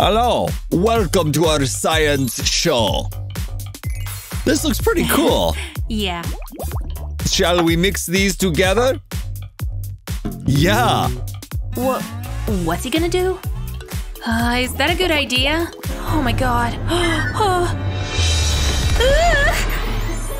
Hello, welcome to our science show. This looks pretty cool. Yeah. Shall we mix these together? Yeah. What? What's he gonna do? Uh, is that a good idea? Oh my god. oh.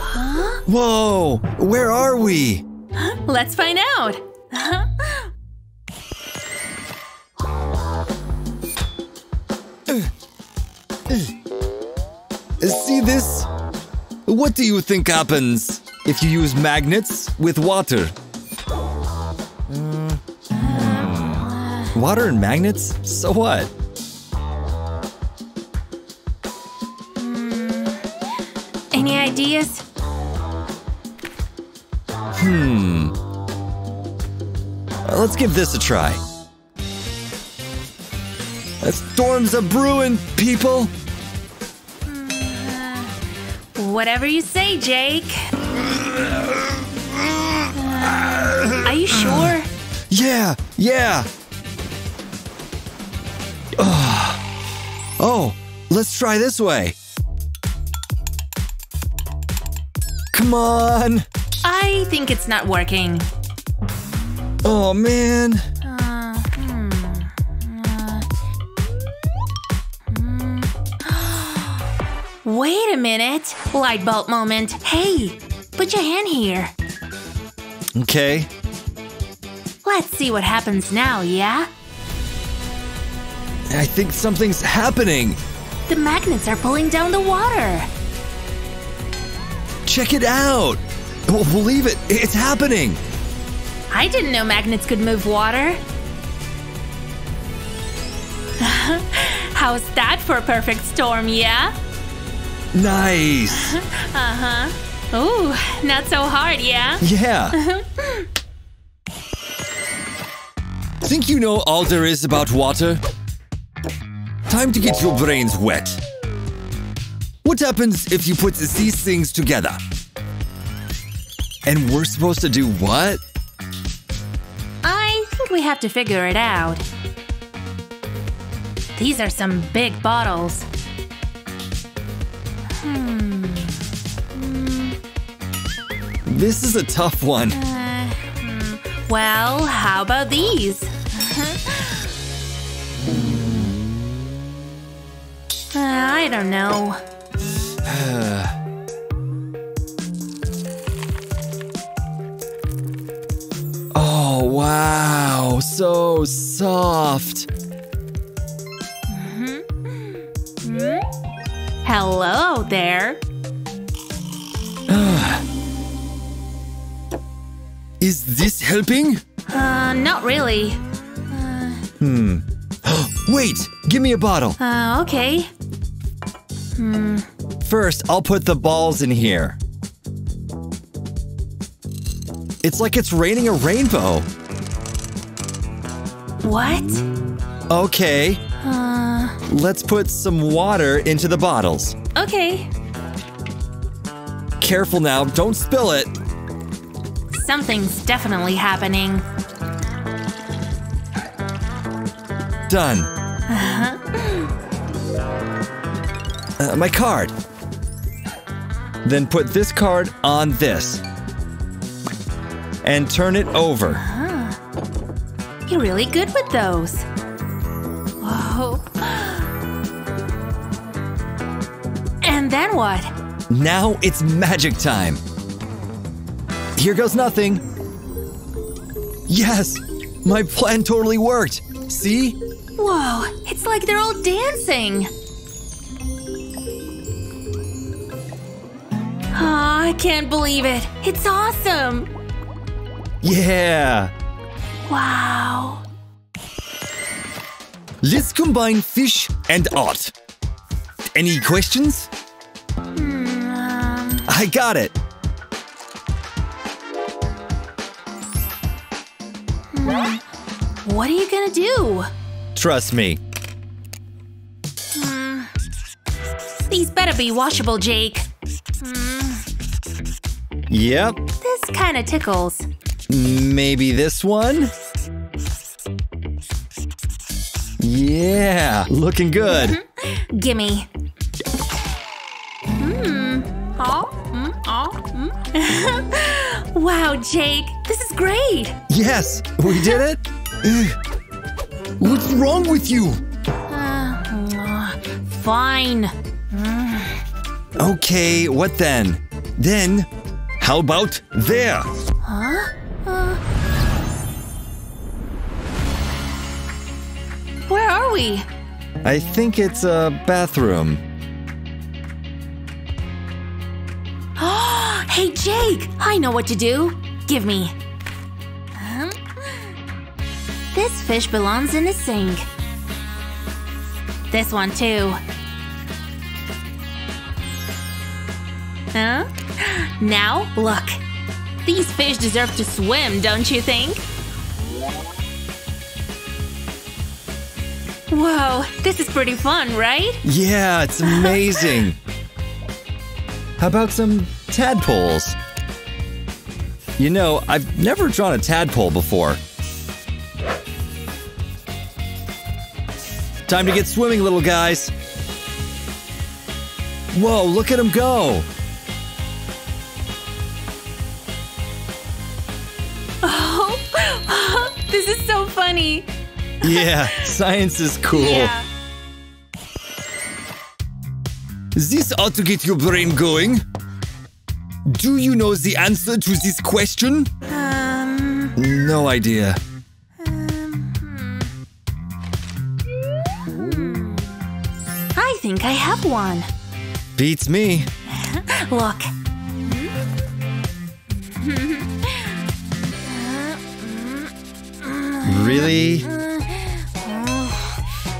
Huh? Whoa, where are we? Let's find out. See this? What do you think happens if you use magnets with water? Hmm. Water and magnets? So what? Any ideas? Hmm. Let's give this a try. A storm's a brewing, people! Uh, whatever you say, Jake. Uh, are you sure? Yeah, yeah! Ugh. Oh, let's try this way. Come on! I think it's not working. Oh man! Wait a minute. Light bulb moment. Hey, put your hand here. Okay. Let's see what happens now, yeah? I think something's happening. The magnets are pulling down the water. Check it out! Well, believe it, it's happening! I didn't know magnets could move water. How's that for a perfect storm, yeah? Nice! Uh-huh. Ooh, not so hard, yeah? Yeah! Think you know all there is about water? Time to get your brains wet. What happens if you put these things together? And we're supposed to do what? I think we have to figure it out. These are some big bottles. Hmm. This is a tough one. Uh, hmm. Well, how about these? Uh, I don't know. Oh, wow. So soft. Hello there. Is this helping? Uh, not really. Hmm. Wait, give me a bottle. Uh, okay. First, I'll put the balls in here. It's like it's raining a rainbow. What? Okay, Uh, let's put some water into the bottles. okay. Careful now, don't spill it. Something's definitely happening. Done. Uh, my card. Then put this card on this. And turn it over. You're really good with those. And then what? Now it's magic time. Here goes nothing. Yes, my plan totally worked. See? Whoa, it's like they're all dancing. Oh, I can't believe it. It's awesome. Yeah. Wow. Let's combine fish and art. Any questions? Hmm, I got it. what are you gonna do? Trust me. These better be washable, Jake. Yep. This kinda tickles. Maybe this one? Yeah, looking good. Gimme. Hmm. Oh. Mm. Oh. Mm. wow, Jake, this is great. Yes, we did it. What's wrong with you? Uh, fine. Okay, what then? Then, how about there? Huh? Uh, where are we? I think it's a bathroom. Jake! I know what to do. Give me. Um, this fish belongs in the sink. This one, too. Huh? Now, look. These fish deserve to swim, don't you think? Whoa, this is pretty fun, right? Yeah, it's amazing. How about some tadpoles? You know, I've never drawn a tadpole before. Time to get swimming, little guys. Whoa, look at him go. Oh, this is so funny. Yeah, science is cool. Yeah. This ought to get your brain going. Do you know the answer to this question? Um, No idea. Um... I think I have one. Beats me. Look. Really?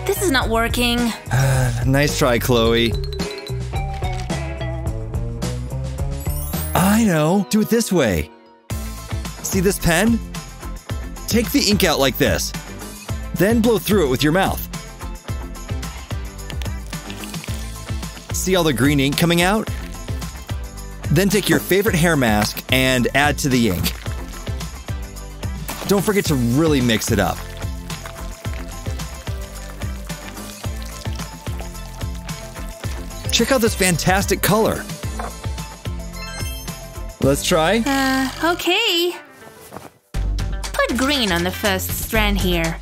This is not working. Nice try, Chloe. I know. Do it this way. See this pen? Take the ink out like this. Then blow through it with your mouth. See all the green ink coming out? Then take your favorite hair mask and add to the ink. Don't forget to really mix it up. Check out this fantastic color. Let's try. Uh, okay. Put green on the first strand here.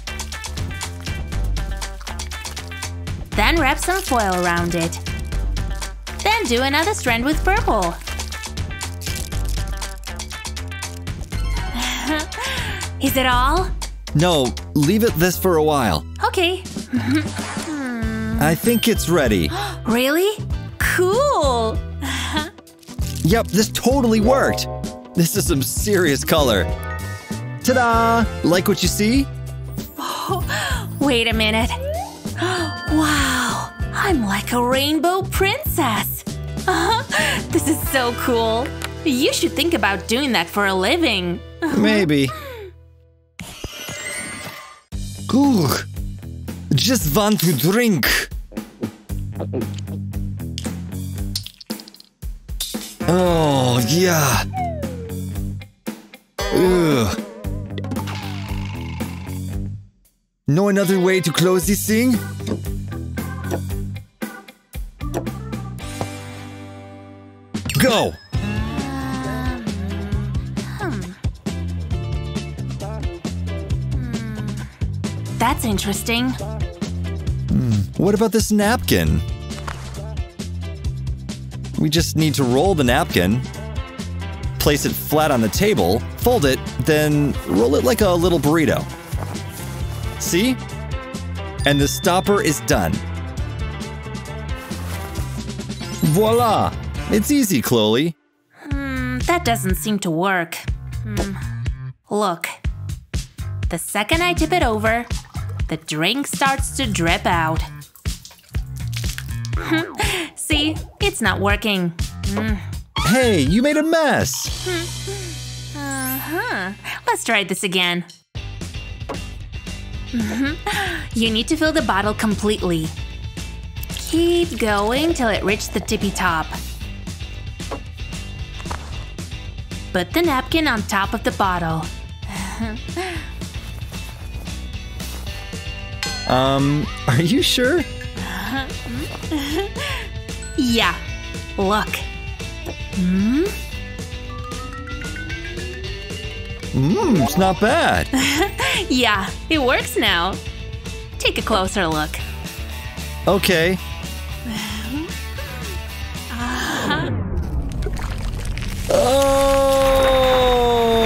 Then wrap some foil around it. Then do another strand with purple. Is it all? No, leave it this for a while. Okay. I think it's ready. Really? Cool! Yep, this totally worked. This is some serious color. Ta-da! Like what you see? Oh, Wait a minute. Wow, I'm like a rainbow princess. Uh -huh. this is so cool. You should think about doing that for a living. Maybe. Just want to drink. Oh, yeah. Ugh. Know another way to close this thing? Go! That's interesting. Hmm. What about this napkin? We just need to roll the napkin, place it flat on the table, fold it, then roll it like a little burrito. See? And the stopper is done. Voila! It's easy, Chloe. Hmm, that doesn't seem to work. Hmm. Look. The second I tip it over, the drink starts to drip out. See, it's not working. Hey, you made a mess! Uh-huh. Let's try this again. Mhm. You need to fill the bottle completely. Keep going till it reaches the tippy top. Put the napkin on top of the bottle. Um, are you sure? Yeah. Look. Hmm? Mmm, it's not bad. Yeah, it works now. Take a closer look. Okay.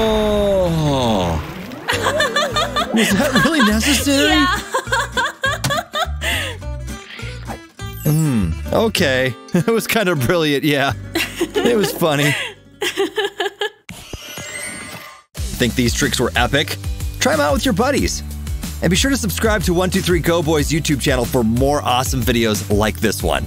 Oh! Was that really necessary? Hmm. Okay. It was kind of brilliant, yeah. It was funny. Think these tricks were epic? Try them out with your buddies. And be sure to subscribe to 123 Go Boys YouTube channel for more awesome videos like this one.